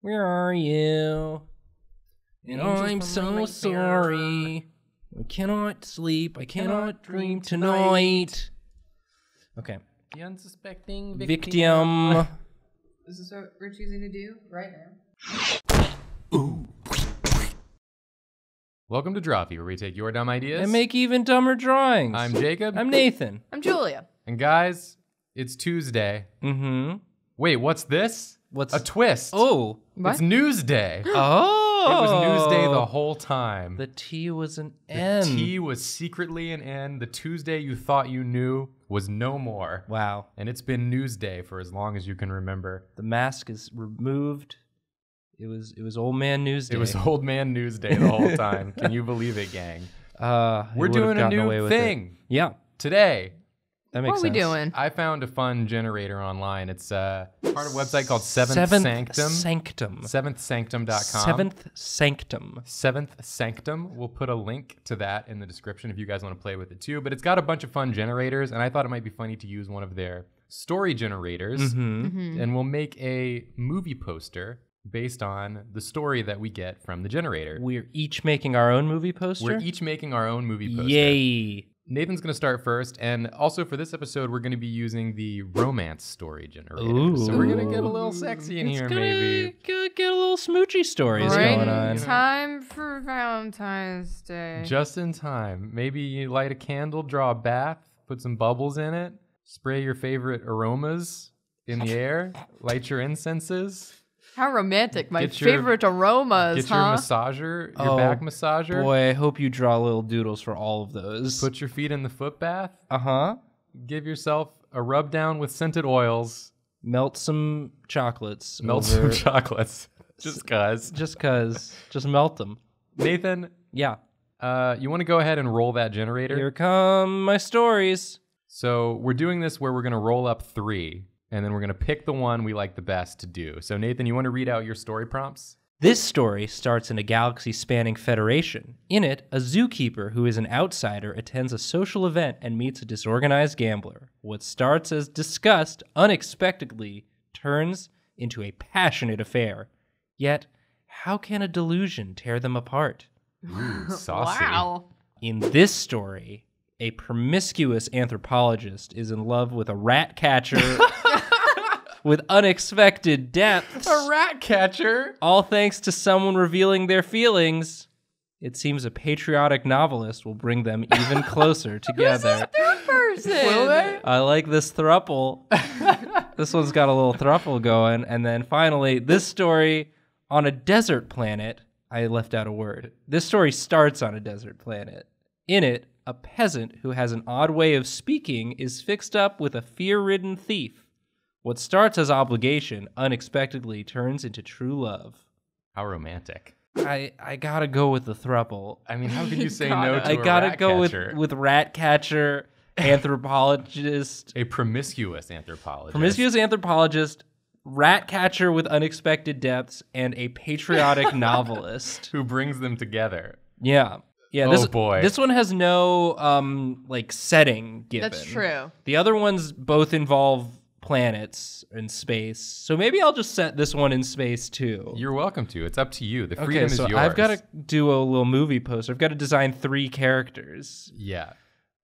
Where are you? And Angels I'm so sorry. I cannot sleep. I cannot Cannot dream dream tonight. Okay. The unsuspecting Victim. This is what we're choosing to do right now. Welcome to Drawfee, where we take your dumb ideas. And make even dumber drawings. I'm Jacob. I'm Nathan. I'm Julia. and guys, it's Tuesday. Mm-hmm. Wait, what's this? What's A twist. Oh. It's Newsday. Oh, it was Newsday the whole time. The T was an The N. T was secretly an N. The Tuesday you thought you knew was no more. Wow. And it's been Newsday for as long as you can remember. The mask is removed. It was it was old man news day. It was Old Man Newsday the whole time. Can you believe it, gang? uh We're doing a new away it. thing. Yeah. Today, That makes What are we sense. doing? I found a fun generator online. It's uh, part of a website called Seventh, Seventh Sanctum. Sanctum. SeventhSanctum.com. Seventh Sanctum. Seventh Sanctum. We'll put a link to that in the description if you guys want to play with it too. But it's got a bunch of fun generators, and I thought it might be funny to use one of their story generators, Mm-hmm. and we'll make a movie poster based on the story that we get from the generator. We're each making our own movie poster. We're each making our own movie poster. Yay. Nathan's going to start first, and also for this episode, we're going to be using the romance story generator. So we're going to get a little sexy in It's here, gonna maybe. Get, get a little smoochy stories right going on. time for Valentine's Day. Just in time. Maybe you light a candle, draw a bath, put some bubbles in it, spray your favorite aromas in the air, light your incenses, How romantic. My Get your- favorite aromas, get your huh? massager, your Oh, back massager, Boy, I hope you draw little doodles for all of those. put your feet in the foot bath, uh huh. give yourself a rub down with scented oils, Melt some chocolates. melt over- some chocolates. Just cuz. Just cause. Just melt them. Nathan, Yeah. uh, you want to go ahead and roll that generator? Here come my stories. So we're doing this where we're going to roll up three, and then we're going to pick the one we like the best to do. So Nathan, you want to read out your story prompts? This story starts in a galaxy spanning federation. In it, a zookeeper who is an outsider attends a social event and meets a disorganized gambler. What starts as disgust unexpectedly turns into a passionate affair. Yet, how can a delusion tear them apart? Ooh, saucy. Wow. In this story, a promiscuous anthropologist is in love with a rat catcher with unexpected depths. A rat catcher. All thanks to someone revealing their feelings. It seems a patriotic novelist will bring them even closer together. Third person. Will they? I like this thruple. this one's got a little thruple going. And then finally, this story on a desert planet. I left out a word. This story starts on a desert planet. In it, a peasant who has an odd way of speaking is fixed up with a fear ridden thief. What starts as obligation unexpectedly turns into true love. How romantic. I, I gotta go with the thruple. I mean, how can you say Gotta. no to I a gotta rat go catcher? with with rat catcher, anthropologist, a promiscuous anthropologist. promiscuous anthropologist, rat catcher with unexpected depths, and a patriotic novelist. who brings them together. Yeah, yeah. Oh, This boy. this one has no um like setting given. That's true. The other ones both involve planets and space, so maybe I'll just set this one in space too. You're welcome to. It's up to you. The freedom okay, so is yours. I've got to do a little movie poster. I've got to design three characters. Yeah.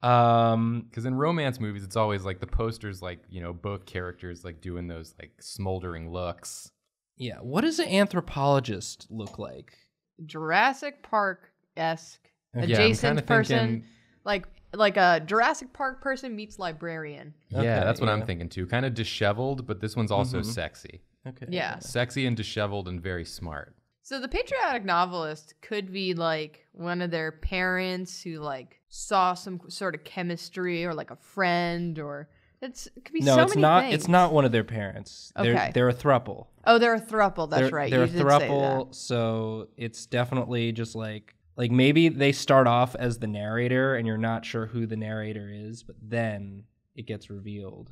Um, Because in romance movies, it's always like the posters, like, you know, both characters like doing those like smoldering looks. yeah. What does an anthropologist look like? Jurassic Park esque Yeah, adjacent kinda person, thinking- like like a Jurassic Park person meets librarian. Yeah, Okay, that's what I'm thinking too. Kind of disheveled, but this one's also Mhm. sexy. Okay. Yeah. Sexy and disheveled and very smart. So the patriotic novelist could be like one of their parents who like saw some sort of chemistry or like a friend or it's it could be No, so it's many not. things. It's not one of their parents. They're, Okay. they're a thruple. Oh, they're a thruple. That's they're, right. They're you a did thruple. So it's definitely just like like maybe they start off as the narrator and you're not sure who the narrator is, but then it gets revealed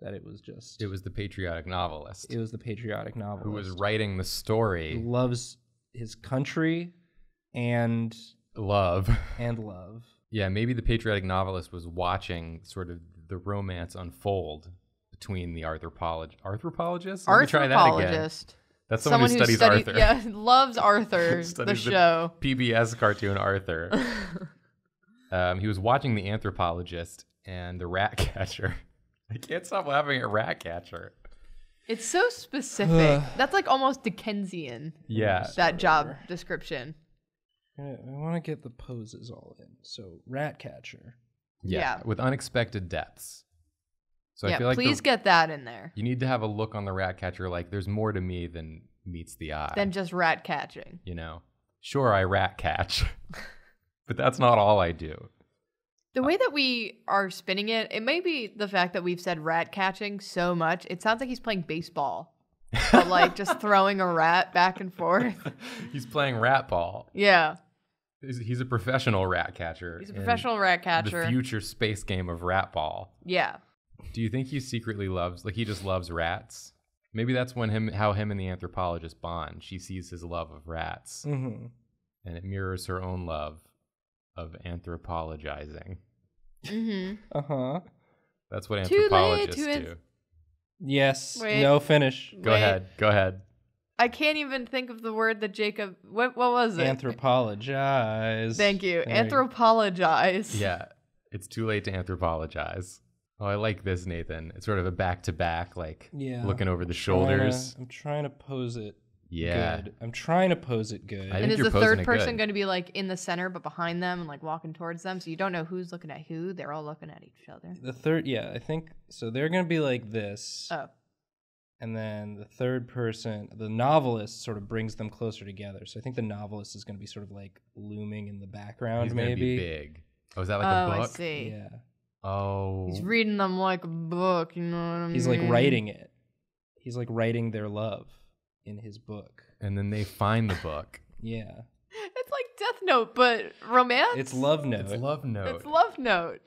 that it was just It was the patriotic novelist it was the patriotic novelist who was writing the who story. loves his country and Love. and love. Yeah, maybe the patriotic novelist was watching sort of the romance unfold between the arthropolog- arthropologist. Let me try that again. Arthropologist. That's someone, who studies studied- Arthur. Yeah, loves Arthur, the Studies the- show. PBS cartoon Arthur. um, he was watching The Anthropologist and The Rat Catcher. I can't stop laughing at Rat Catcher. It's so specific. That's like almost Dickensian. Yeah. That job description. I, want to get the poses all in. So, rat catcher. Yeah. Yeah. With unexpected depths. So I yeah, feel like the- please get that in there. you need to have a look on the rat catcher like there's more to me than meets the eye. Than just rat catching. you know. Sure I rat catch. but that's not all I do. The uh way that we are spinning it, it may be the fact that we've said rat catching so much. It sounds like he's playing baseball, but like just throwing a rat back and forth. He's playing rat ball. Yeah, He's, he's a professional rat catcher. he's a professional rat catcher. The future space game of rat ball. Yeah, Do you think he secretly loves like he just loves rats? Maybe that's when him how him and the anthropologist bond. She sees his love of rats Mm-hmm. and it mirrors her own love of anthropologizing. hmm Uh huh. That's what Too late anthropologists to do. Yes. Wait. No finish. Go Wait. ahead. Go ahead. I can't even think of the word that Jacob. What what was it? Anthropologize. Thank you. There you. Anthropologize. Yeah. It's too late to anthropologize. Oh, I like this, Nathan. It's sort of a back to back, like Yeah. looking over the Trying to- shoulders. I'm trying to pose it Yeah. good. I'm trying to pose it good. I And is the third person going to be like in the center but behind them and like walking towards them? So you don't know who's looking at who. They're all looking at each other. the third, yeah, I think so. They're gonna be like this, Oh, and then the third person, the novelist, sort of brings them closer together. So I think the novelist is gonna be sort of like looming in the background, He's maybe. be big. Oh, is that like oh, a I book? see. Yeah, Oh. He's reading them like a book. You know what I mean? he's like writing it. He's like writing their love in his book. and then they find the book. Yeah, It's like Death Note, but romance. it's Love Note. It's Love Note. It's Love Note.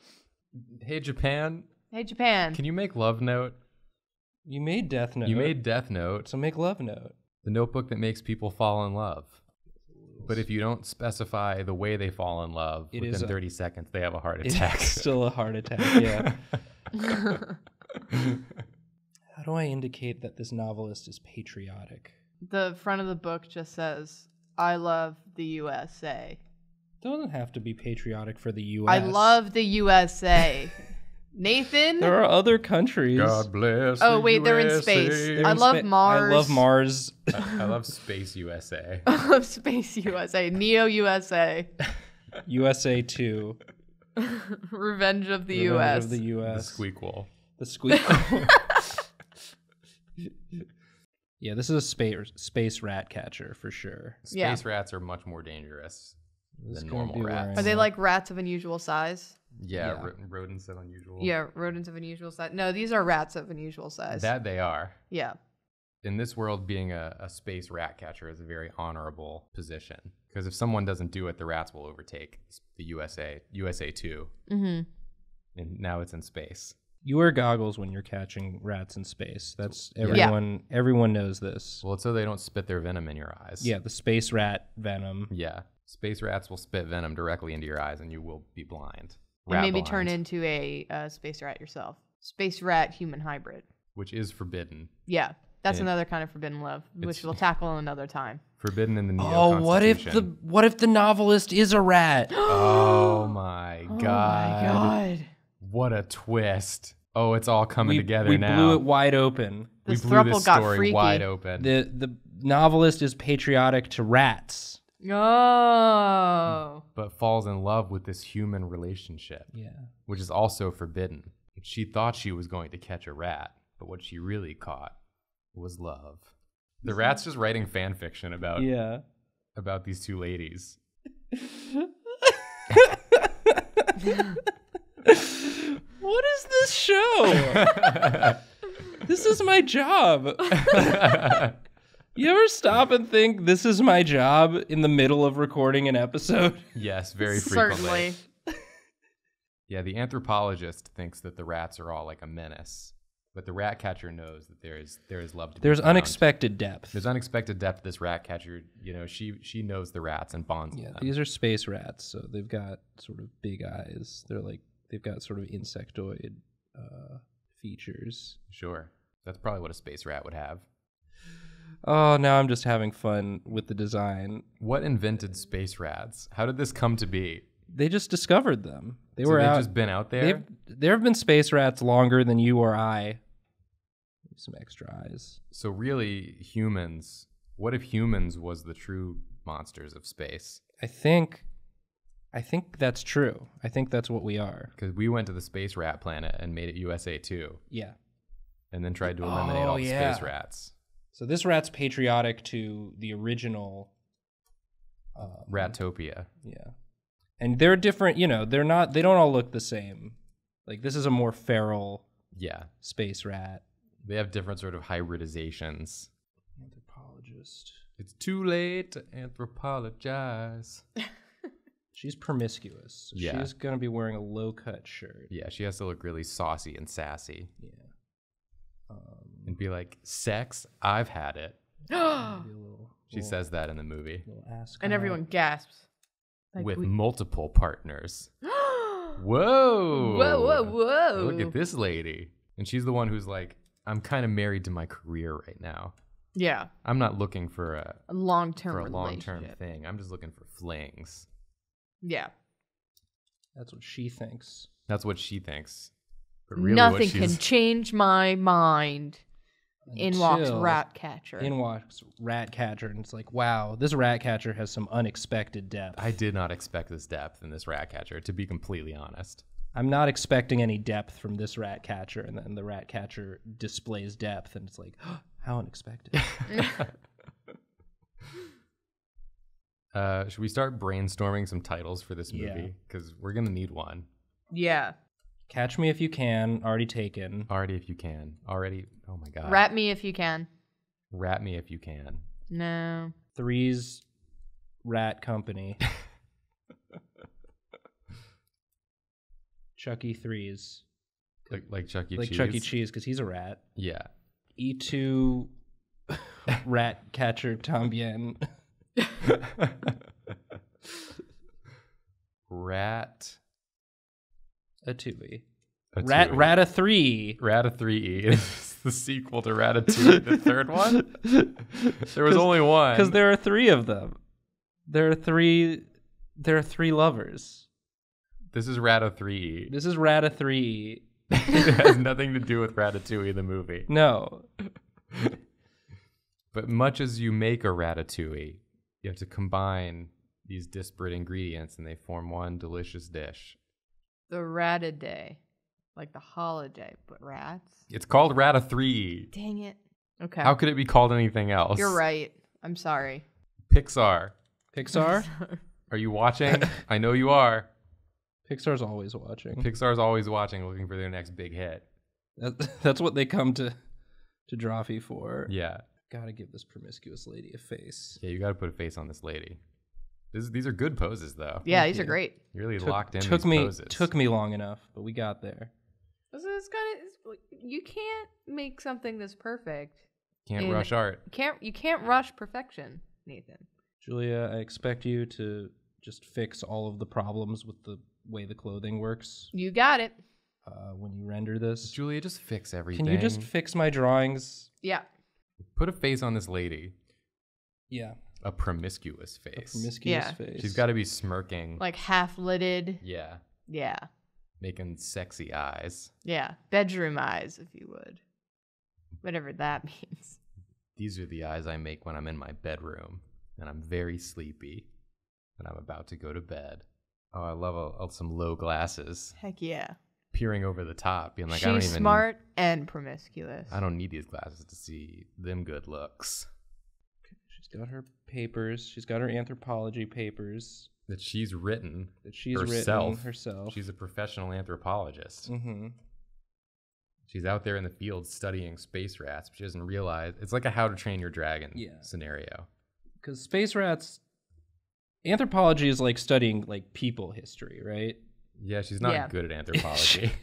hey Japan, Hey Japan. can you make Love Note? You made Death Note. You made Death Note, so make Love Note. the notebook that makes people fall in love. But if you don't specify the way they fall in love, It within is a- 30 seconds they have a heart It's attack. still a heart attack. Yeah. How do I indicate that this novelist is patriotic? the front of the book just says, "I love the USA." Doesn't have to be patriotic for the U.S. I love the USA. Nathan. There are other countries. God bless. Oh, the wait, they're in space. They're I in love spa- Mars. I love Mars. I love Space USA. I love Space USA. Neo USA. USA two. Revenge of the Revenge US. Of the the U.S. Squeakquel. The squeak. yeah, this is a space space rat catcher for sure. Space Yeah. rats are much more dangerous This than normal rats. Are they like rats of unusual size? Yeah, Yeah. ro- rodents of unusual. Yeah, rodents of unusual size. No, these are rats of unusual size. That they are. yeah. In this world, being a, a space rat catcher is a very honorable position. Because if someone doesn't do it, the rats will overtake the USA, USA 2. Mm-hmm. And now it's in space. You wear goggles when you're catching rats in space. That's Yeah. everyone. Everyone knows this. Well, it's so they don't spit their venom in your eyes. Yeah, the space rat venom. Yeah. Space rats will spit venom directly into your eyes and you will be blind. And Rat maybe turn into a uh, space rat yourself. Space rat human hybrid. Which is forbidden. Yeah. That's And another kind of forbidden love, which it's- we'll tackle another time. Forbidden in the Neo Oh, what if the Constitution. what if the novelist is a rat? Oh my god. Oh my god. What a twist. Oh, it's all coming we together we now. blew it wide open. we This blew throuple this got story freaky. wide open. The the novelist is patriotic to rats. Oh. but falls in love with this human relationship, Yeah. which is also forbidden. She thought she was going to catch a rat, but what she really caught was love. The mm-hmm. rat's just writing fan fiction about Yeah. about these two ladies. What is this show? this is my job. You ever stop and think this is my job in the middle of recording an episode? yes, very frequently. Certainly. Yeah, the anthropologist thinks that the rats are all like a menace, but the rat catcher knows that there is there is love to be There's found. unexpected depth. There's unexpected depth. This rat catcher, you know, she she knows the rats and bonds Yeah, with them. these are space rats, so they've got sort of big eyes. They're like they've got sort of insectoid uh, features. Sure, that's probably what a space rat would have. Oh, now I'm just having fun with the design. What invented space rats? How did this come to be? They just discovered them. They So were they've out. just been out there. There have been space rats longer than you or I. Some extra eyes. So really, humans. What if humans was the true monsters of space? I think, I think that's true. I think that's what we are. Because we went to the space rat planet and made it USA too, Yeah. and then tried to eliminate Oh, all the yeah. space rats. So this rat's patriotic to the original. Um, Ratopia. Yeah. And they're different, you know, they're not, they don't all look the same. Like this is a more feral Yeah, space rat. they have different sort of hybridizations. Anthropologist. It's too late to anthropologize. She's promiscuous. So Yeah. She's going to be wearing a low cut shirt. Yeah, she has to look really saucy and sassy Yeah. Um, and be like, "Sex, I've had it." maybe a little, She little- says that in the movie little ass and guy. everyone gasps. Like, with we- multiple partners. whoa, Whoa! whoa, whoa! Look at this lady. And she's the one who's like, I'm kind of married to my career right now. Yeah, I'm not looking for a a long term for a long term thing. I'm just looking for flings. Yeah, That's what she thinks. That's what she thinks. But really what nothing can she's- change my mind. In walks Until- Ratcatcher. In walks Ratcatcher, and it's like, wow, this Ratcatcher has some unexpected depth. I did not expect this depth in this rat catcher, to be completely honest. I'm not expecting any depth from this Ratcatcher, and then the Ratcatcher displays depth, and it's like, how unexpected. Uh, should we start brainstorming some titles for this movie? Because we're gonna need one. yeah, Catch Me If You Can, already taken. Already, if you can. Already. Oh my god. rat me if you can. Rat me if you can. No, Three's Rat Company. Chucky Threes. Like like Chuck E. like Cheese. Chuck E. Cheese, because he's a rat. Yeah. E2 Rat Catcher Tambien. Rat. A Tui. a Rat. Rata 3. Rata 3E is the sequel to Ratatouille, the third one. There was only one. Because there are three of them. There are three. There are three lovers. This is Rata 3E. This is Rata 3e. it has nothing to do with Ratatouille, the movie. No. But much as you make a Ratatouille, you have to combine these disparate ingredients and they form one delicious dish. The Rataday, like the holiday, but rats. It's called Rata 3E. Dang it. Okay, How could it be called anything else? you're right. I'm sorry. Pixar. Pixar? Are you watching? I know you are. Pixar's always watching. Pixar's always watching, looking for their next big hit. That, that's what they come to to Drawfee for. Yeah. Gotta give this promiscuous lady a face. Yeah, you got to put a face on this lady. This, these are good poses, though. Yeah, Thank these are great. You're really Took, locked in. took these me poses. took me long enough, but we got there. This is kind of you can't make something this perfect. Can't in- rush art. Can't you can't rush perfection, Nathan. Julia, I expect you to just fix all of the problems with the way the clothing works You got it. uh, when you render this. Julia, just fix everything. Can you just fix my drawings? Yeah. put a face on this lady? Yeah, A promiscuous a face. promiscuous Yeah. face. She's got to be smirking. Like half lidded. yeah, Yeah. making sexy eyes. Yeah. Bedroom eyes, if you would. Whatever that means. These are the eyes I make when I'm in my bedroom and I'm very sleepy and I'm about to go to bed. Oh, I love a, a- some low glasses, Heck yeah. peering over the top, being like, She's I don't even. smart and promiscuous. I don't need these glasses to see them good looks. She's got her papers. She's got her anthropology papers That she's written. that she's Herself. written herself. She's a professional anthropologist. mm-hmm. She's out there in the field studying space rats, but she doesn't realize it's like a How to Train Your Dragon Yeah. scenario. Because space rats, anthropology is like studying like people history, right? Yeah, she's not Yeah. good at anthropology.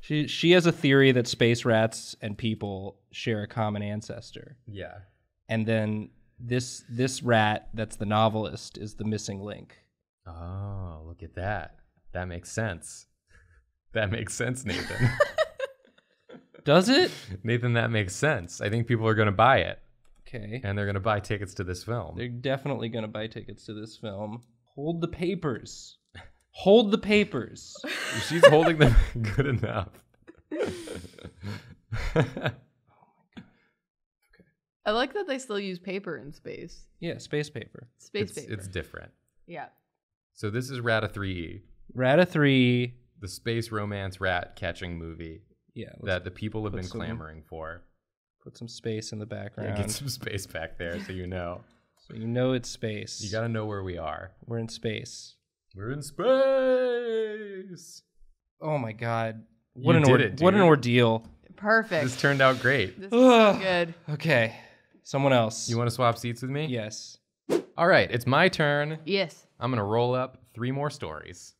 She she has a theory that space rats and people share a common ancestor, yeah. and then this this rat that's the novelist is the missing link. Oh, look at that. That makes sense. That makes sense, Nathan. Does it? Nathan, that makes sense. I think people are going to buy it. Okay. and they're gonna buy tickets to this film. They're definitely going to buy tickets to this film. Hold the papers. Hold the papers. She's holding them good enough. I like that they still use paper in space. Yeah, space paper. Space it's, paper. it's different. yeah. So this is Rata 3E, Rata 3. the space romance rat catching movie Yeah, that the people have put been some- clamoring for. put some space in the Yeah, background. get some space back there so you know. so you know it's space. You gotta know where we are. We're in space. We're in space. Oh my god. What You an did or- it, what an ordeal. Perfect. This turned out great. This is good. Okay. Someone else. You want to swap seats with me? Yes. All right, it's my turn. Yes. I'm going to roll up three more stories.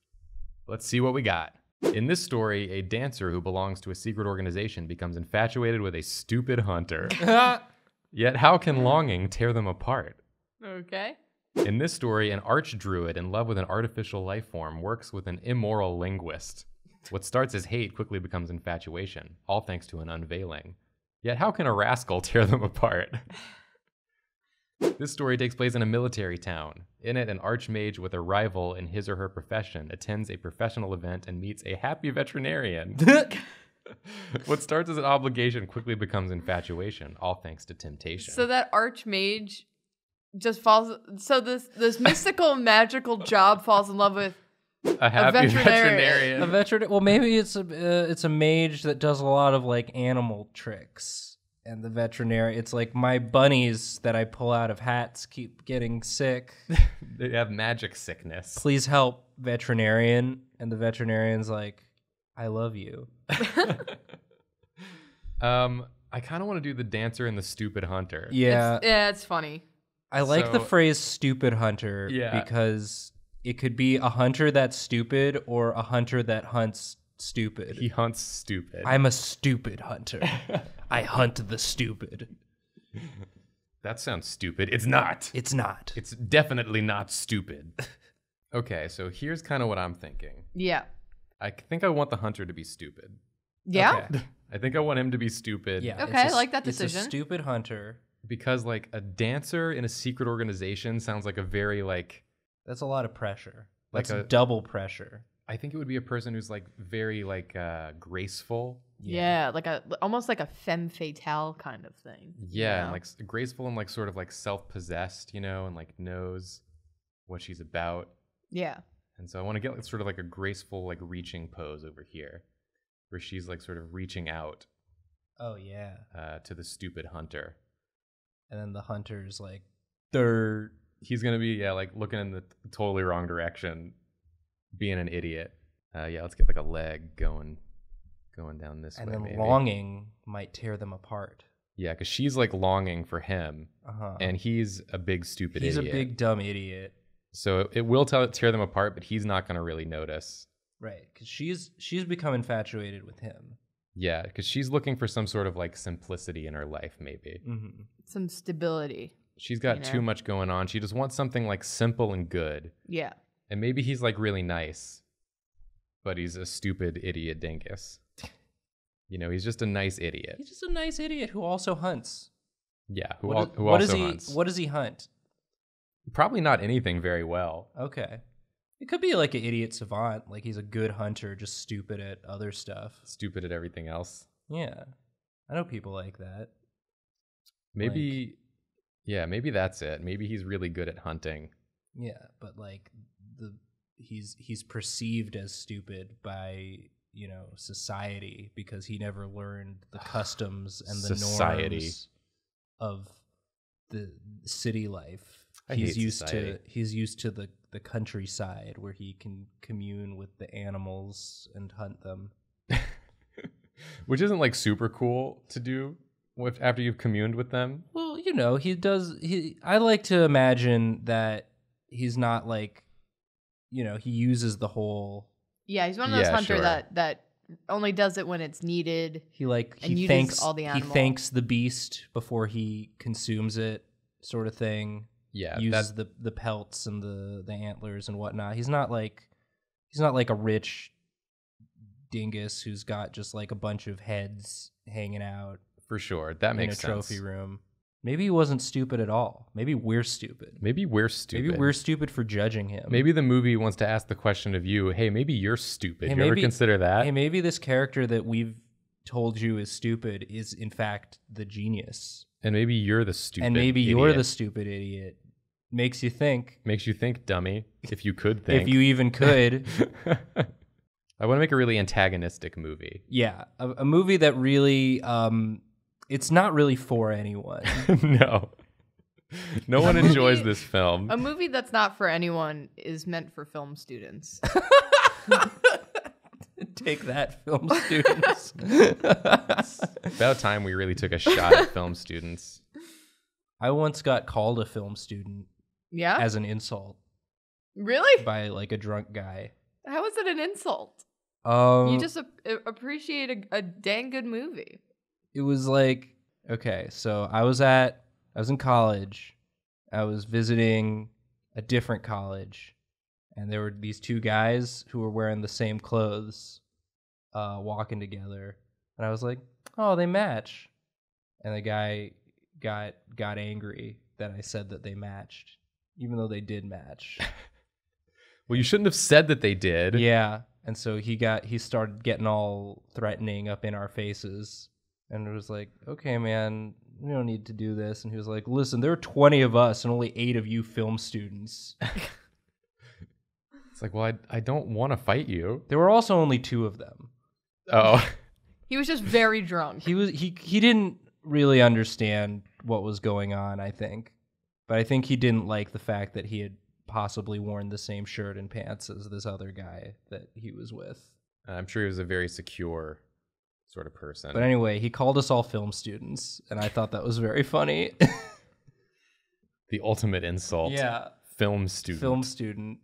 Let's see what we got. In this story, a dancer who belongs to a secret organization becomes infatuated with a stupid hunter. Yet, how can longing tear them apart? Okay. In this story, an arch druid in love with an artificial life form works with an immoral linguist. What starts as hate quickly becomes infatuation, all thanks to an unveiling. Yet, how can a rascal tear them apart? This story takes place in a military town. In it, an archmage with a rival in his or her profession attends a professional event and meets a happy veterinarian. what starts as an obligation quickly becomes infatuation, all thanks to temptation. So that archmage just falls. So this this mystical magical job falls in love with. A happy veterinarian. veterinarian. a veteran. Well, maybe it's a uh, it's a mage that does a lot of like animal tricks, and the veterinarian. It's like my bunnies that I pull out of hats keep getting sick. they have magic sickness. Please help, veterinarian. And the veterinarian's like, I love you. Um, I kind of want to do the dancer and the stupid hunter. Yeah, It's, yeah, it's funny. I like the So- phrase "stupid hunter" Yeah. because it could be a hunter that's stupid or a hunter that hunts stupid. He hunts stupid. I'm a stupid hunter. I hunt the stupid. that sounds stupid. It's not. It's not. It's definitely not stupid. okay, so here's kind of what I'm thinking. Yeah. I think I want the hunter to be stupid. Yeah. Okay. I think I want him to be stupid. Yeah. Okay, it's I like that decision. It's a decision. stupid hunter. Because like a dancer in a secret organization sounds like a very like That's a lot of pressure. Like That's a- double pressure. I think it would be a person who's like very like uh graceful. yeah. like a almost like a femme fatale kind of thing. you Yeah, and like s- graceful and like sort of like self-possessed, you know, and like knows what she's about. yeah. And so I want to get like, sort of like a graceful like reaching pose over here where she's like sort of reaching out Oh yeah. uh, to the stupid hunter. And then the hunter's like, third. He's going to be yeah, like looking in the totally wrong direction, being an idiot. Uh, yeah, let's get like a leg going going down this And way then maybe. longing might tear them apart. Yeah, cuz she's like longing for him Uh huh. and he's a big stupid he's idiot. a big dumb idiot. So it, it will tell, tear them apart, but he's not going to really notice. Right. Because she's she's become infatuated with him. Yeah, because she's looking for some sort of like simplicity in her life, maybe. Mm-hmm. Some stability. She's got You too much going on. She just wants something like simple and good. Yeah. And maybe he's like really nice, but he's a stupid idiot dingus. You know, he's just a nice idiot. He's just a nice idiot who also hunts. Yeah, who, What, al- does- who what also he hunts. what does he hunt? Probably not anything very well. Okay. It could be like an idiot savant, like he's a good hunter, just stupid at other stuff. Stupid at everything else. Yeah. I know people like that. Maybe, yeah, maybe that's it. Maybe he's really good at hunting. Yeah, but like the he's he's perceived as stupid by, you know, society because he never learned the customs and the Society. norms of the city life. I he's used society. to he's used to the the countryside where he can commune with the animals and hunt them. Which isn't like super cool to do with, after you've communed with them. Well, you know, he does. He. I like to imagine that he's not like, you know, he uses the whole. Yeah, he's one of those Yeah, hunter sure. that that only does it when it's needed. He like And he thanks all the he thanks the beast before he consumes it, sort of thing. Yeah, uses that, the the pelts and the the antlers and whatnot. He's not like he's not like a rich dingus who's got just like a bunch of heads hanging out for sure. That in a makes sense. trophy room. Maybe he wasn't stupid at all. Maybe we're stupid. Maybe we're stupid. Maybe we're stupid for judging him. Maybe the movie wants to ask the question of you. Hey, maybe you're stupid. Hey, you ever consider that? Hey, maybe this character that we've told you is stupid is in fact the genius. and maybe you're the stupid. and maybe you're the stupid idiot. Makes you think. Makes you think, dummy. If you could think. If you even could. I want to make a really antagonistic movie. yeah. A, a movie that really um it's not really for anyone. no. No one movie- enjoys this film. A movie that's not for anyone is meant for film students. Take that, film students. About time we really took a shot at film students. I once got called a film student Yeah? as an insult really? by like a drunk guy. How is it an insult? Um, You just ap- appreciate a, a dang good movie. It was like okay so i was at i was in college. I was visiting a different college and there were these two guys who were wearing the same clothes uh walking together. And i was like oh they match. And the guy got got angry that i said that they matched even though they did match. Well, you shouldn't have said that they did. yeah. And so he got he started getting all threatening up in our faces and it was like okay man we don't need to do this. And he was like listen there are 20 of us and only eight of you film students. It's like, well, I, I don't want to fight you. there were also only two of them. Oh, He was just very drunk. he was he he didn't really understand what was going on i think. But i think he didn't like the fact that he had possibly worn the same shirt and pants as this other guy that he was with. I'm sure he was a very secure sort of person. But anyway, he called us all film students, and I thought that was very funny. the ultimate insult. yeah, Film student. film student.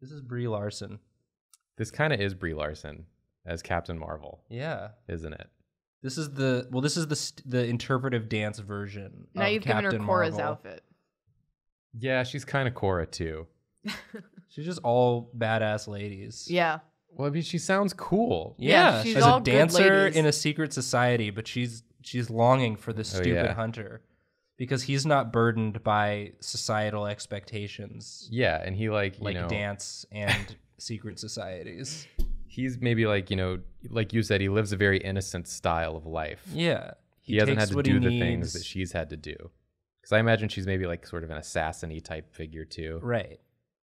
This is Brie Larson. This kind of is Brie Larson as Captain Marvel, Yeah, isn't it? this is the well. This is the st- the interpretive dance version. Now of you've Captain given her Cora's Marvel. outfit. Yeah, she's kind of Cora too. She's just all badass ladies. Yeah. Well, I mean, she sounds cool. yeah. Yeah, she's she's all a good dancer ladies. in a secret society, but she's she's longing for this Oh, stupid yeah. hunter because he's not burdened by societal expectations Yeah, and he like you like know dance and secret societies. he's maybe like you know like you said he lives a very innocent style of life. Yeah. He, hasn't takes had to what do he the things that needs. she's had to do. Because I imagine she's maybe like sort of an assassin-y type figure too. Right.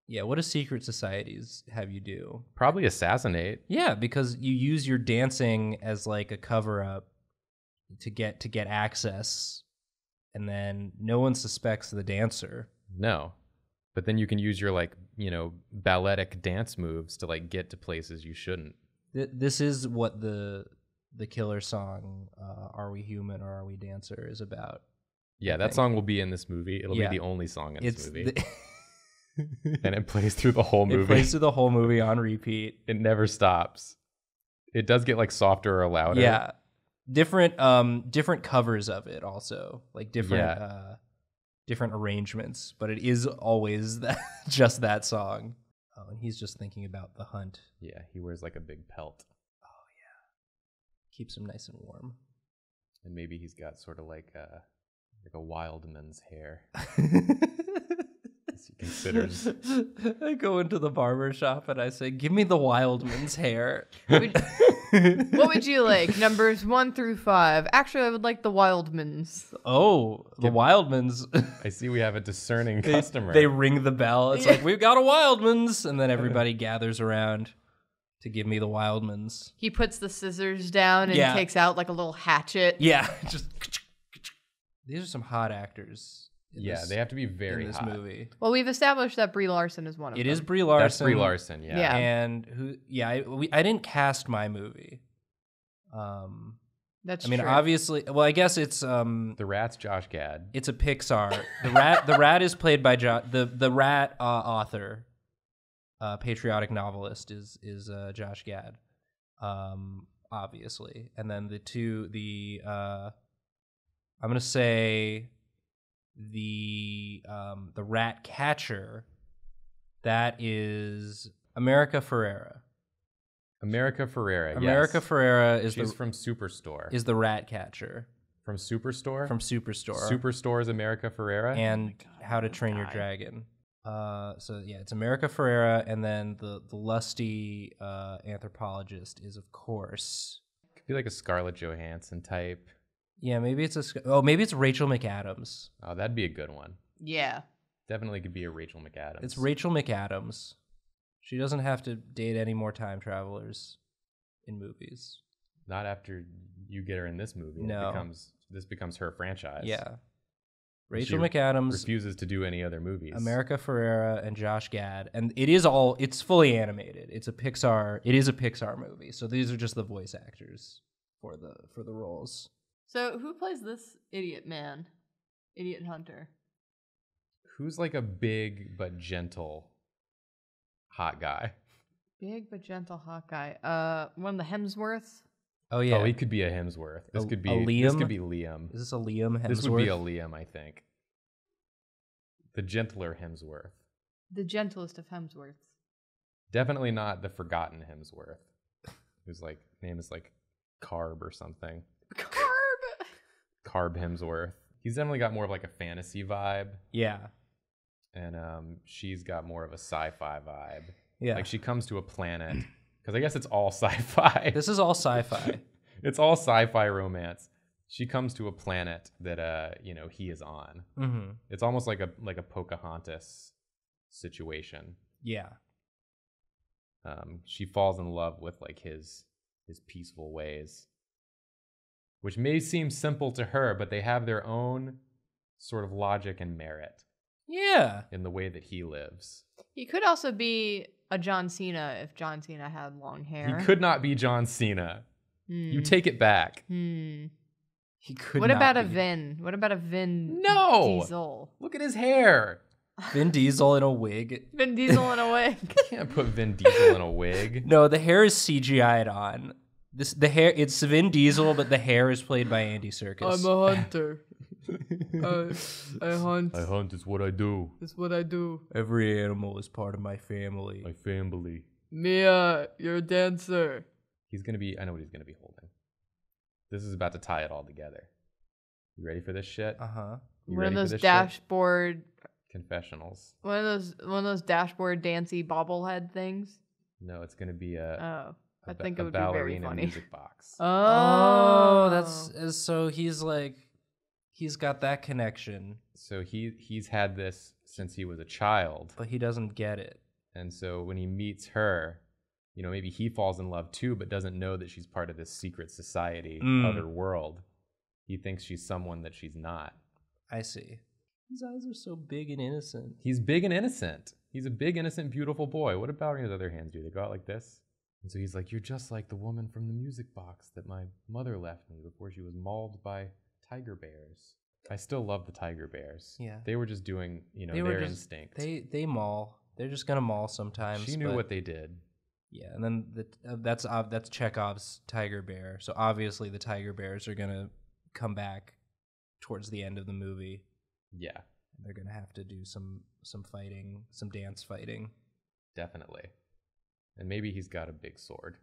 Yeah. What do secret societies have you do? Probably assassinate. Yeah, because you use your dancing as like a cover up to get to get access, and then no one suspects the dancer. No. But then you can use your like, you know, balletic dance moves to like get to places you shouldn't. Th- this is what the the killer song uh, "Are We Human or Are We Dancer" is about. Yeah, that think. song will be in this movie. It'll Yeah. be the only song in It's this movie. the- and it plays through the whole it movie. plays through the whole movie on repeat. it never stops. It does get like softer or louder. Yeah, different um different covers of it also like different Yeah. uh different arrangements, but it is always that just that song. Oh, and he's just thinking about the hunt. Yeah, he wears like a big pelt. Oh yeah. Keeps him nice and warm. And maybe he's got sort of like a like a wildman's hair. As considers I go into the barber shop and I say, "Give me the Wildman's hair." Would- what would you like? Numbers one through five. Actually, I would like the Wildmans. oh, the Give- Wildman's. I see we have a discerning they, customer. they ring the bell. It's like we've got a Wildman's, and then everybody gathers around to give me the Wildman's. He puts the scissors down and Yeah. takes out like a little hatchet. Yeah, just these are some hot actors. In yeah, this- they have to be very in this hot. movie. Well, we've established that Brie Larson is one of It them. is Brie Larson. That's Brie Larson, yeah. Yeah. and who? Yeah, I, we, I didn't cast my movie. Um, That's true. I mean, true. obviously, well, I guess it's um, The rat's Josh Gad. it's a Pixar. The rat, the rat is played by jo- the the rat uh, author, uh, patriotic novelist is is uh, Josh Gad, um, obviously, and then the two the uh, I'm gonna say the um, the rat catcher, that is America Ferrera. America Ferrera. America yes. Ferrera is She's the from Superstore. is the rat catcher. From Superstore? from Superstore. Superstore's America Ferrera? and How to Train Your. Dragon. Uh, so yeah, it's America Ferrera, and then the the lusty uh, anthropologist is of course. Could be like a Scarlett Johansson type. Yeah, maybe it's a sc- oh maybe it's Rachel McAdams. Oh, that'd be a good one. Yeah. Definitely could be a Rachel McAdams. It's Rachel McAdams. She doesn't have to date any more time travelers in movies. Not after you get her in this movie. No. It becomes this becomes her franchise. Yeah, Rachel re- McAdams, Refuses to do any other movies. America Ferrera, and Josh Gad, and it is all it's fully animated. It's a Pixar. It is a Pixar movie, so these are just the voice actors for the for the roles. So who plays this idiot man? Idiot hunter. Who's like a big but gentle hot guy? Big but gentle hot guy. Uh one of the Hemsworths. Oh yeah, Oh, he could be a Hemsworth. This A- could a be this could be Liam. is this a Liam Hemsworth? This would be a Liam, I think. The gentler Hemsworth. The gentlest of Hemsworths. Definitely not the forgotten Hemsworth. Whose like name is like Carb or something. Carb! Hemsworth. He's definitely got more of like a fantasy vibe. yeah, And um she's got more of a sci-fi vibe. yeah. Like she comes to a planet because I guess it's all sci-fi. this is all sci-fi. it's all sci-fi romance. She comes to a planet that uh you know he is on. hmm It's almost like a like a Pocahontas situation. Yeah, Um, she falls in love with like his his peaceful ways, which may seem simple to her, but they have their own sort of logic and merit yeah. in the way that he lives. He could also be a John Cena if John Cena had long hair. He could not be John Cena. You Hmm. take it back. Hmm. He could. What not about a be. Vin? What about a Vin No! Diesel? Look at his hair. Vin Diesel in a wig? Vin Diesel in a wig. Can't put Vin Diesel in a wig. No, the hair is CGI'd on. This the hair. It's Vin Diesel, but the hair is played by Andy Serkis. I'm a hunter. Uh, I hunt. I hunt is what I do. It's what I do. Every animal is part of my family. My family. Mia, you're a dancer. He's gonna be. I know what he's gonna be holding. This is about to tie it all together. You ready for this shit? Uh huh. One of those this shit? dashboard, confessionals. one of those, one of those dashboard dancy bobblehead things. No, it's gonna be a, Oh, a I think it would be very funny. music box. Oh, that's so he's like, he's got that connection, so he he's had this since he was a child, but he doesn't get it. and so when he meets her, you know, maybe he falls in love too, but doesn't know that she's part of this secret society, Mm. other world. He thinks she's someone that she's not. I see. His eyes are so big and innocent. He's big and innocent. He's a big, innocent, beautiful boy. What about his other hands do? They go out like this? And so he's like, You're just like the woman from the music box that my mother left me before she was mauled by tiger bears. I still love the tiger bears. Yeah. They were just doing, you know, They their just- instinct. They they maul. They're just gonna maul sometimes. she knew what they did. Yeah, and then the, uh, that's uh, that's Chekhov's tiger bear. So obviously the tiger bears are gonna come back towards the end of the movie. Yeah, they're gonna have to do some some fighting, some dance fighting. definitely. And maybe he's got a big sword.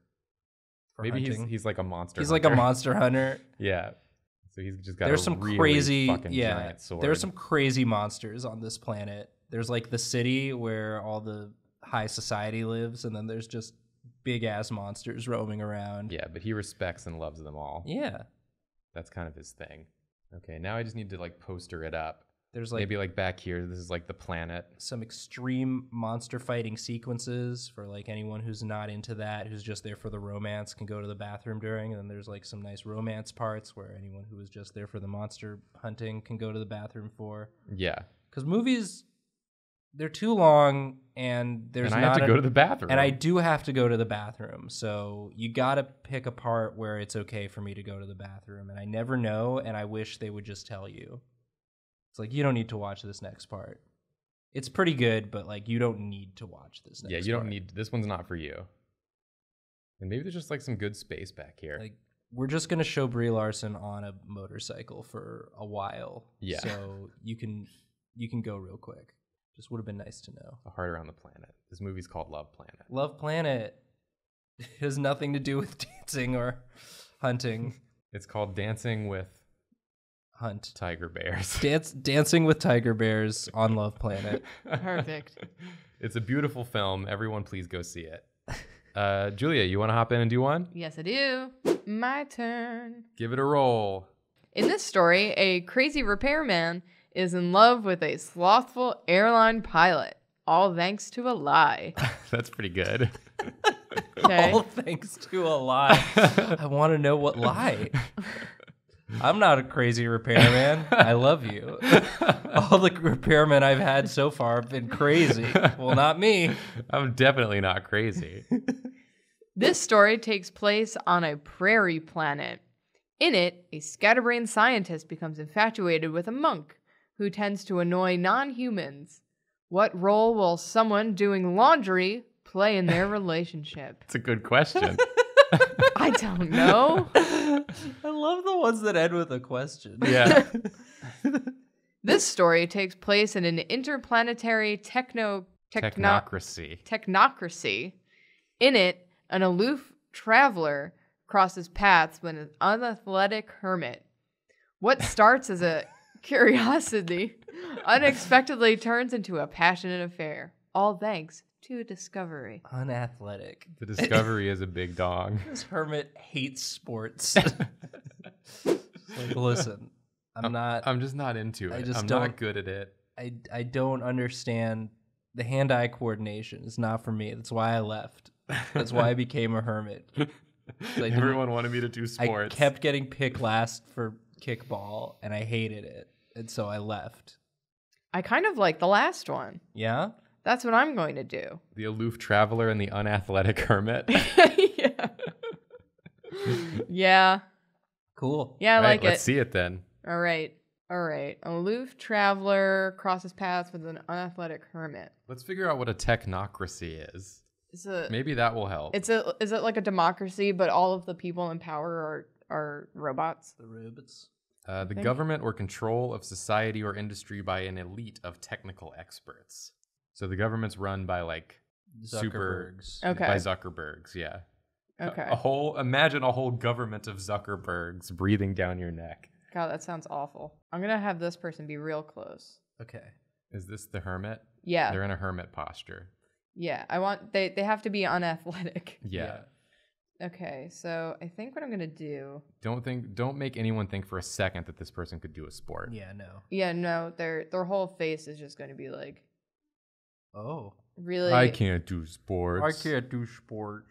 Maybe he's hunting. he's like a monster. he's like a monster hunter. Yeah. So he's just got There's a some really crazy fucking yeah. giant sword. There's some crazy monsters on this planet. There's like the city where all the high society lives, and then there's just big ass monsters roaming around. Yeah, but he respects and loves them all. Yeah. That's kind of his thing. Okay, now I just need to like poster it up. There's like Maybe like back here, this is like the planet. some extreme monster fighting sequences for like anyone who's not into that, who's just there for the romance, can go to the bathroom during. And then there's like some nice romance parts where anyone who is just there for the monster hunting can go to the bathroom for. Yeah. Because movies, they're too long, and there's and I not have to a- go to the bathroom. and I do have to go to the bathroom. So you got to pick a part where it's okay for me to go to the bathroom. And I never know. And I wish they would just tell you. It's like, you don't need to watch this next part. It's pretty good, but like, you don't need to watch this next Yeah, you don't part. need this one's not for you. And maybe there's just like some good space back here. Like, we're just going to show Brie Larson on a motorcycle for a while. Yeah. So you can, you can go real quick. Just would have been nice to know. a heart around the planet. This movie's called Love Planet. Love Planet has nothing to do with dancing or hunting. It's called Dancing with hunt. tiger bears. Dance, dancing with tiger bears on Love Planet. Perfect. it's a beautiful film. Everyone, please go see it. Uh, Julia, you want to hop in and do one? yes, I do. My turn. Give it a roll. In this story, a crazy repairman is in love with a slothful airline pilot, all thanks to a lie. That's pretty good. Okay. All thanks to a lie. I want to know what lie. I'm not a crazy repairman. I love you. All the repairmen I've had so far have been crazy. Well, not me. I'm definitely not crazy. This story takes place on a prairie planet. In it, a scatterbrained scientist becomes infatuated with a monk who tends to annoy non humans. What role will someone doing laundry play in their relationship? It's a good question. I don't know. I love the ones that end with a question. yeah. This story takes place in an interplanetary techno techno Technocracy. technocracy. In it, an aloof traveler crosses paths with an unathletic hermit. What starts as a curiosity unexpectedly turns into a passionate affair. All thanks to discovery. Unathletic. The discovery is a big dog. This hermit hates sports. like, listen, I'm not. I'm just not into I it. just I'm don't- not good at it. I I don't understand the hand-eye coordination. It's not for me. That's why I left. That's why I became a hermit. didn't- Everyone wanted me to do sports. I sports. kept getting picked last for kickball, and I hated it, and so I left. I kind of like the last one. Yeah. That's what I'm going to do. the aloof traveler and the unathletic hermit. yeah. yeah. Cool. Yeah, I All right, like let's it. see it then. All right. All right. Aloof traveler crosses paths with an unathletic hermit. Let's figure out what a technocracy is. It's a Maybe that will help. it's a is it like a democracy but all of the people in power are are robots? The robots. Uh, the government or control of society or industry by an elite of technical experts. So the government's run by like super Zuckerbergs. Okay. by Zuckerbergs, yeah. A- Okay. A whole imagine a whole government of Zuckerbergs breathing down your neck. God, that sounds awful. I'm going to have this person be real close. Okay. Is this the hermit? Yeah. They're in a hermit posture. Yeah. I want they they have to be unathletic. Yeah. Okay. So, I think what I'm going to do Don't think don't make anyone think for a second that this person could do a sport. Yeah. No. Yeah, no, their their whole face is just going to be like Oh. really I can't do sports. I can't do sports.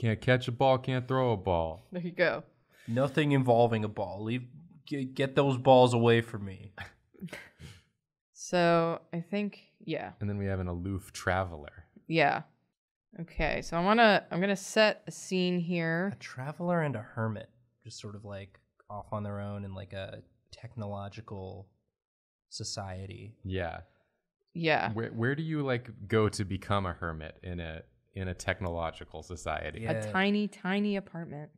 Can't catch a ball, can't throw a ball. There you go. Nothing involving a ball. Leave. Get, get those balls away from me. So, I think yeah. And then we have an aloof traveler. Yeah. Okay, so I want to I'm going to set a scene here. A here. traveler and a hermit, just sort of like off on their own in like a technological society. Yeah. Yeah. Where where do you like go to become a hermit in a in a technological society? Yeah. A tiny tiny apartment.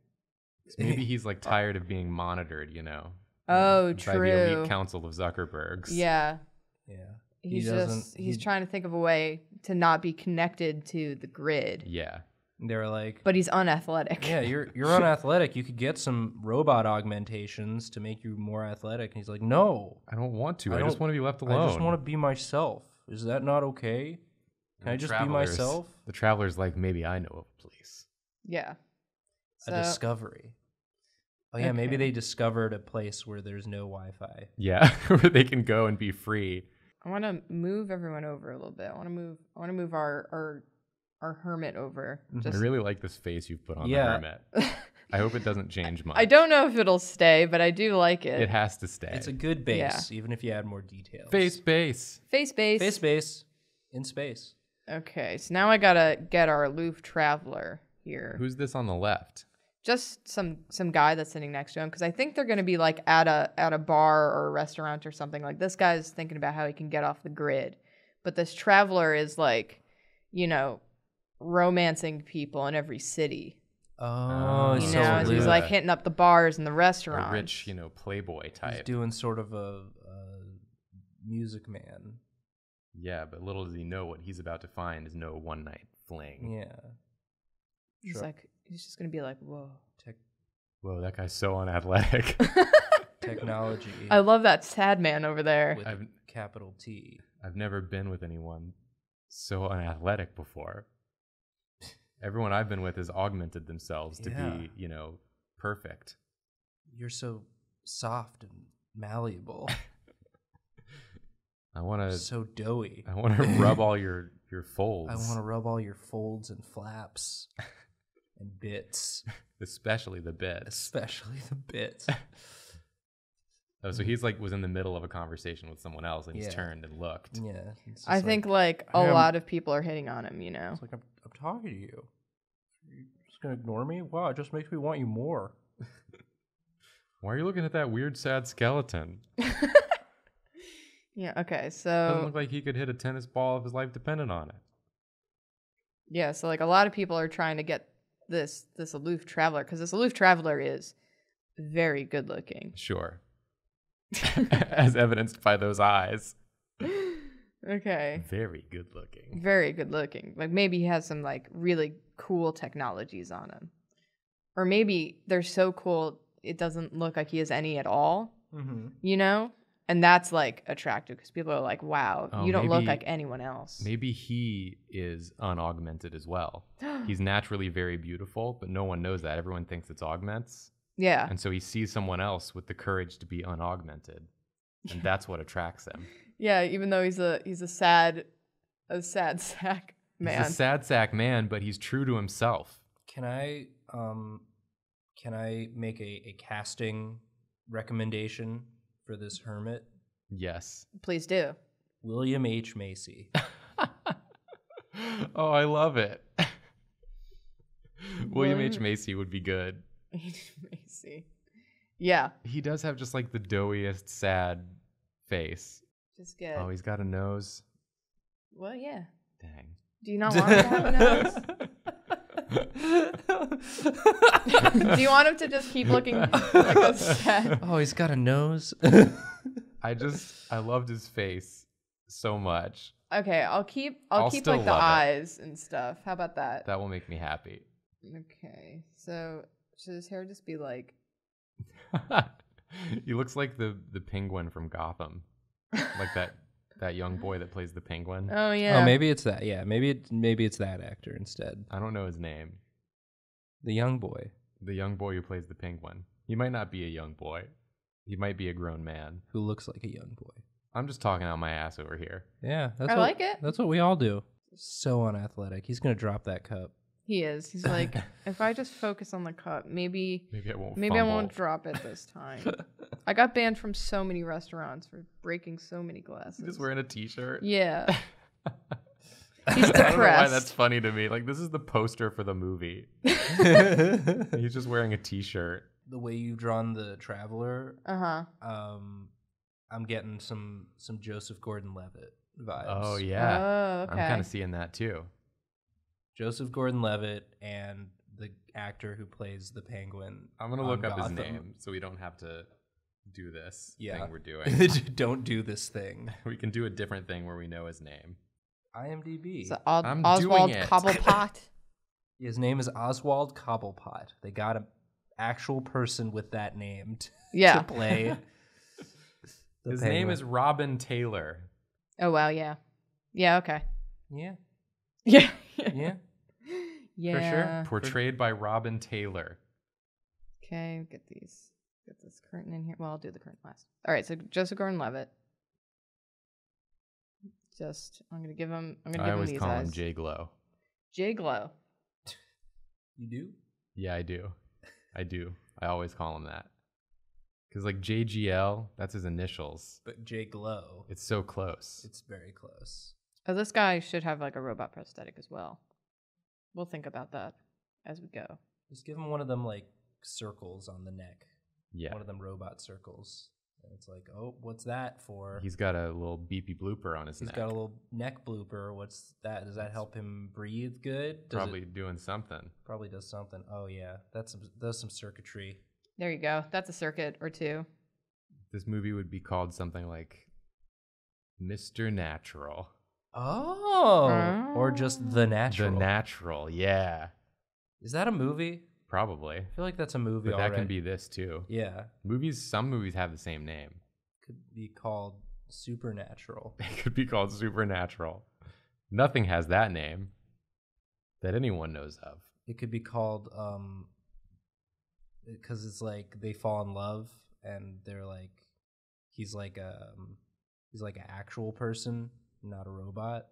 Maybe he's like tired of being monitored, you know. Oh, By the elite council of Zuckerbergs. Yeah. Yeah. He's doesn't- just he's he- trying to think of a way to not be connected to the grid. Yeah. They were like, But he's unathletic. yeah, you're you're unathletic. You could get some robot augmentations to make you more athletic. And he's like, no, I don't want to. I I, just don't- want to be left alone. I just want to be myself. Is that not okay? Can I just be myself? The traveler's like, maybe I know of a place. Yeah. a So, discovery. Oh yeah, maybe Okay. they discovered a place where there's no Wi-Fi. Yeah, where they can go and be free. I want to move everyone over a little bit. I want to move. I want to move our our our hermit over. Mm-hmm. I really like this face you've put on Yeah. the hermit. I hope it doesn't change much. I don't know if it'll stay, but I do like it. It has to stay. It's a good base, even if you add more details. face base. Face base. face base in space. Okay, so now I gotta get our aloof traveler here. Who's this on the left? Just some some guy that's sitting next to him because I think they're gonna be like at a at a bar or a restaurant or something. Like this guy's thinking about how he can get off the grid, but this traveler is like, you know, romancing people in every city. Oh, oh You Oh, so know, as he's like hitting up the bars and the A restaurants. rich, you know, playboy type. he's doing sort of a, a music man. Yeah, but little does he know what he's about to find is no one night fling. Yeah. He's Sure. like, he's just gonna be like, whoa. Tech- Whoa, that guy's so unathletic. technology I love that sad man over there. with I've- capital T. I've never been with anyone so unathletic before. Everyone I've been with has augmented themselves to Yeah. be, you know, perfect. You're so soft and malleable, I want to so doughy. I want to rub all your your folds. I want to rub all your folds and flaps and bits, especially the bits. especially the bits. Oh, so he's like was in the middle of a conversation with someone else and he's turned and looked. Yeah, I just think like, a a I lot of people are hitting on him, you know. it's like I'm, I'm talking to you. You're just gonna ignore me? Wow, it just makes me want you more. Why are you looking at that weird sad skeleton? Yeah, okay. Doesn't So look like he could hit a tennis ball if his life depended on it. yeah, so like a lot of people are trying to get this this aloof traveler because this aloof traveler is very good looking. Sure. As evidenced by those eyes. Okay. Very good looking. Very good looking. Like maybe he has some like really cool technologies on him. Or maybe they're so cool it doesn't look like he has any at all, Mm-hmm. you know? And that's like attractive because people are like, wow, Oh, you don't look like anyone else. Maybe he is unaugmented as well. He's naturally very beautiful, but no one knows that. Everyone thinks it's augments. yeah. And so he sees someone else with the courage to be unaugmented. And that's what attracts him. Yeah, even though he's a he's a sad a sad sack man. He's a sad sack man, but he's true to himself. Can I um can I make a, a casting recommendation for this hermit? Yes. Please do. William H. Macy. oh, I love it. William H. Macy would be good. Macy. Yeah. He does have just like the doughiest, sad face. Just get Oh, he's got a nose. Well, yeah. Dang. Do you not want him to have a nose? Do you want him to just keep looking like a sad? oh, he's got a nose. I just, I loved his face so much. Okay, I'll keep I'll, I'll keep like the love it. eyes and stuff. How about that? That will make me happy. Okay. So should his hair just be like he looks like the the penguin from Gotham, like that that young boy that plays the penguin. Oh, oh yeah. Oh, maybe it's that. Yeah, maybe it, maybe it's that actor instead. I don't know his name. The young boy The young boy who plays the penguin. He might not be a young boy. He might be a grown man. who looks like a young boy. I'm just talking out my ass over here. Yeah, that's I what, like it. That's what we all do. So unathletic. He's gonna drop that cup. He is. He's like if I just focus on the cup, maybe Maybe I won't. maybe I won't drop it this time. I got banned from so many restaurants for breaking so many glasses. Just wearing a t-shirt. Yeah. I He's don't know why that's funny to me. Like this is the poster for the movie. He's just wearing a t-shirt. the way you've drawn the traveler, Uh huh. um, I'm getting some some Joseph Gordon-Levitt vibes. Oh yeah. Oh, okay. I'm kind of seeing that too. Joseph Gordon-Levitt and the actor who plays the Penguin. I'm gonna look up Gotham. his name so we don't have to do this Yeah. thing we're doing. Don't do this thing. we can do a different thing where we know his name. IMDb. So Os- I'm Oswald doing it. Cobblepot. His name is Oswald Cobblepot. They got an actual person with that name t- Yeah. to play. the his name is Robin Taylor. Oh wow. Yeah. Yeah. Okay. yeah, Yeah. yeah. yeah. For sure. Portrayed by Robin Taylor. Okay. Get these. Get this curtain in here. Well, I'll do the curtain last. All right. So Joseph Gordon-Levitt. Just I'm gonna give him. I'm gonna I give him these guys. I always these call eyes. him J Glow. J Glow. You do? Yeah, I do. I do. I always call him that. Because like JGL, that's his initials. But J Glow. It's so close. It's very close. Oh, this guy should have like a robot prosthetic as well. We'll think about that as we go. Just give him one of them like circles on the neck. yeah. One of them robot circles. And it's like, oh, what's that for? He's got a little beepy blooper on his He's neck. got a little neck blooper. What's that? Does that help him breathe good? Does Probably it, doing something. probably does something. Oh yeah, that's some does some circuitry. There you go. That's a circuit or two. This movie would be called something like Mr. Natural. Oh, or just the natural. The Natural, yeah. Is that a movie? Probably. I feel like that's a movie But that already. can be this too. Yeah, Movies, some movies have the same name. could be called Supernatural. It could be called Supernatural. Nothing has that name that anyone knows of. It could be called um because it's like they fall in love and they're like he's like um he's like an actual person, not a robot.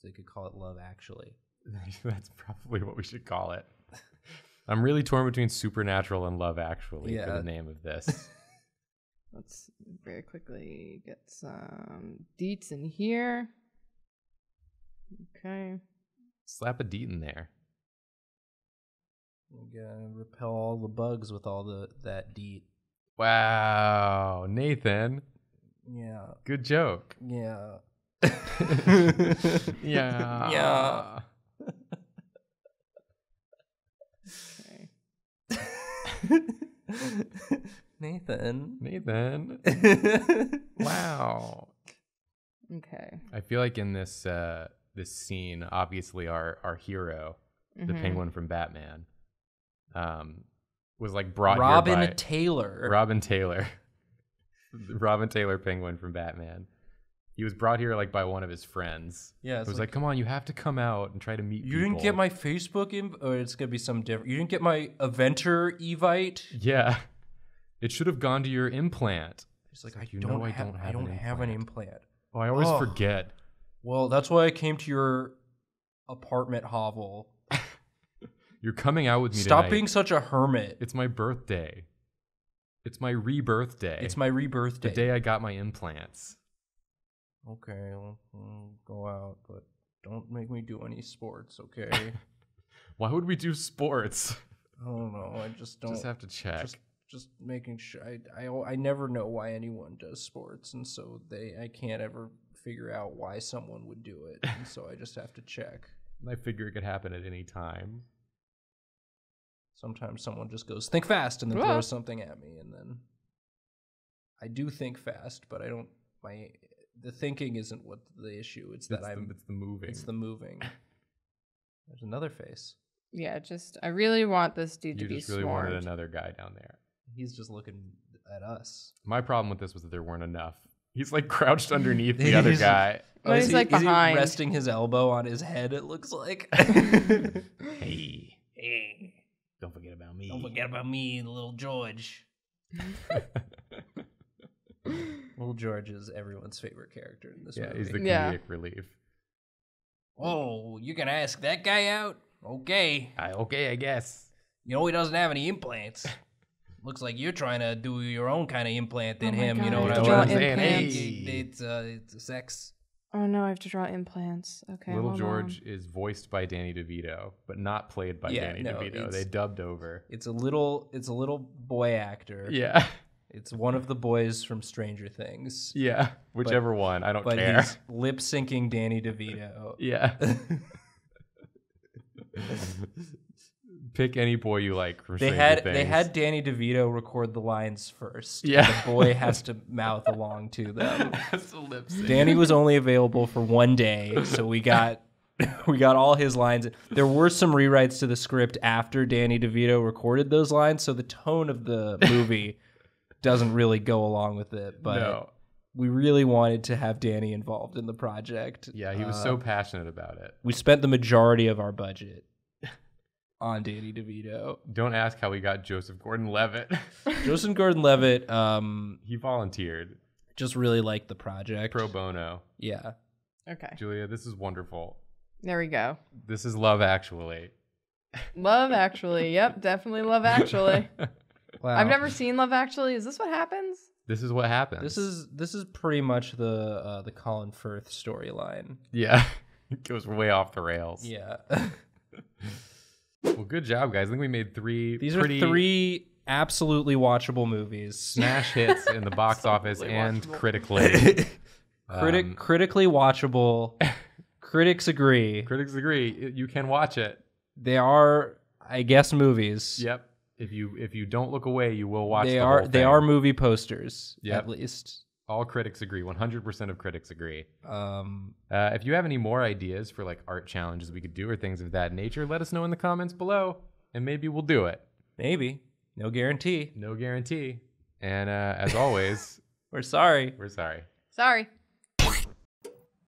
So they could call it Love Actually. That's probably what we should call it. I'm really torn between Supernatural and Love Actually for the name of this. Let's very quickly get some deets in here. Okay. Slap a deet in there. You gotta repel all the bugs with all the that deet. Wow, Nathan, Yeah. good joke. Yeah. Yeah. Yeah. Nathan. Nathan. Wow. Okay. I feel like in this uh this scene, obviously our our hero, the Mhm. penguin from Batman, um, was like brought Robin here by Taylor. Robin Taylor. Robin Taylor penguin from Batman. He was brought here like by one of his friends. yeah, It it's was like, come on, you have to come out and try to meet You didn't get my Facebook inv- or it's gonna be some different. You didn't get my Aventer Evite. Yeah. It should have gone to your implant. It's like It's I you don't know I have, don't I don't an have an implant. Oh, I always Oh. forget. Well, that's why I came to your apartment hovel. You're coming out with me Stop tonight. being such a hermit. It's my birthday. It's my rebirth day. It's my rebirth the day I got my implants. Okay, well, mm, go out, but don't make me do any sports, okay? Why would we do sports? I don't know. I just don't. Just have to check. just just making sure I, I I never know why anyone does sports and so they I can't ever figure out why someone would do it and so I just have to check. I figure it could happen at any time. Sometimes someone just goes think fast and then Ah. throws something at me and then I do think fast but I don't my the thinking isn't what the issue it's that it's, I'm the, it's the moving. it's the moving. There's another face. Yeah, just I really want this dude you to be just really swarmed. wanted another guy down there. He's just looking at us. My problem with this was that there weren't enough. He's like crouched underneath the other guy. Oh, he's, he- like, is he behind. resting his elbow on his head it looks like. Hey, hey. don't forget about me. Don't forget about me, little George. Little George is everyone's favorite character in this yeah, movie. he's the comedic Yeah. relief. oh, you gonna ask that guy out? Okay. I, okay, I guess. You know he doesn't have any implants. Looks like you're trying to do your own kind of implant in Oh my him. You know God, what I I have to draw mean? implants. Hey. It's uh, it's sex. Oh no, I have to draw implants. Okay. Little hold George on. is voiced by Danny DeVito, but not played by Yeah, Danny no, DeVito. it's- They dubbed over. It's a little. It's a little boy actor. Yeah, It's one of the boys from Stranger Things. yeah. Whichever one, I don't But care. he's lip syncing Danny DeVito. Yeah. Pick any boy you like They Stranger had Things. they had Danny DeVito record the lines first. Yeah. The boy has to mouth along to them. Has to lip sync. Danny was only available for one day, so we got we got all his lines. There were some rewrites to the script after Danny DeVito recorded those lines, so the tone of the movie doesn't really go along with it. But no. we really wanted to have Danny involved in the project. Yeah, he was Uh, so passionate about it. we spent the majority of our budget on Danny DeVito. Don't ask how we got Joseph Gordon-Levitt. Joseph Gordon-Levitt um, he volunteered just really liked the project. pro bono. yeah. Okay. Julia, this is wonderful. There we go. This is Love Actually. Love Actually. Yep, definitely Love Actually. Wow. I've never seen Love Actually. Is this what happens? This is what happens. This is this is pretty much the uh, the Colin Firth storyline. yeah. it goes way off the rails. Yeah. Well, good job, guys. I think we made three. These pretty are three absolutely watchable movies. smash hits in the box office Absolutely and watchable. critically. Critic Um, critically watchable. Critics agree. critics agree. You can watch it. They are, I guess, movies. Yep. If you if you don't look away, you will watch. They the are whole they are movie posters Yep. at least. All critics agree. One hundred percent of critics agree. Um, Uh, if you have any more ideas for like art challenges we could do or things of that nature, let us know in the comments below, and maybe we'll do it. Maybe. No guarantee. No guarantee. And uh, as always, We're sorry. we're sorry. Sorry.